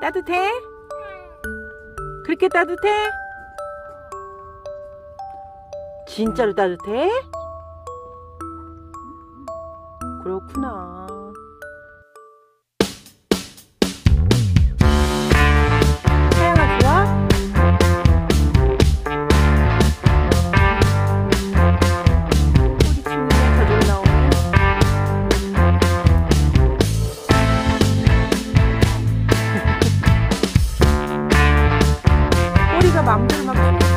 따뜻해? 그렇게 따뜻해? 진짜로 따뜻해? 그렇구나. 房子那么便。